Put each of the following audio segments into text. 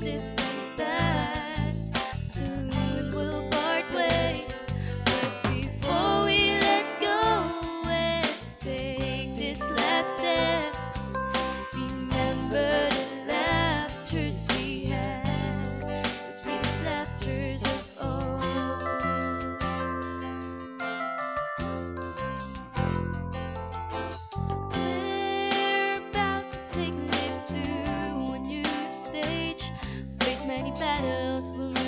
different. Soon we'll part ways. But before we let go and take this last step, remember the. was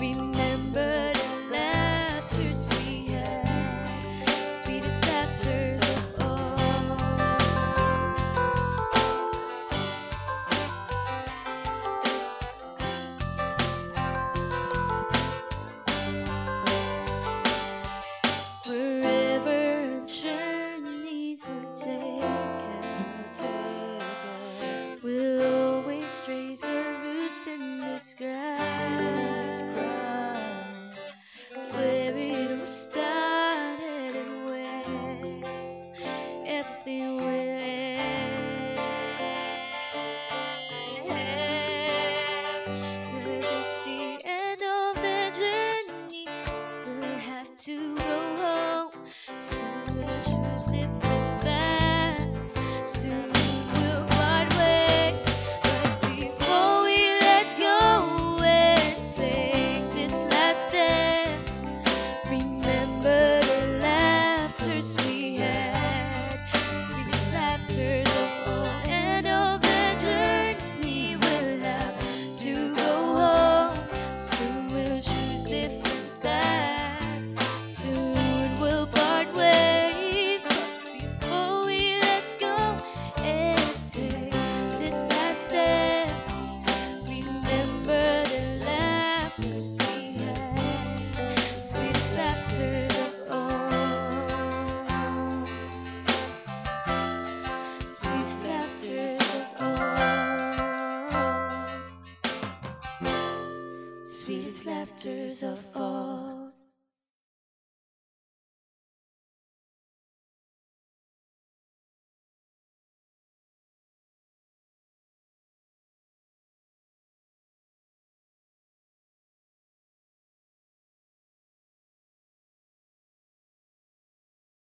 be choose different paths. of all.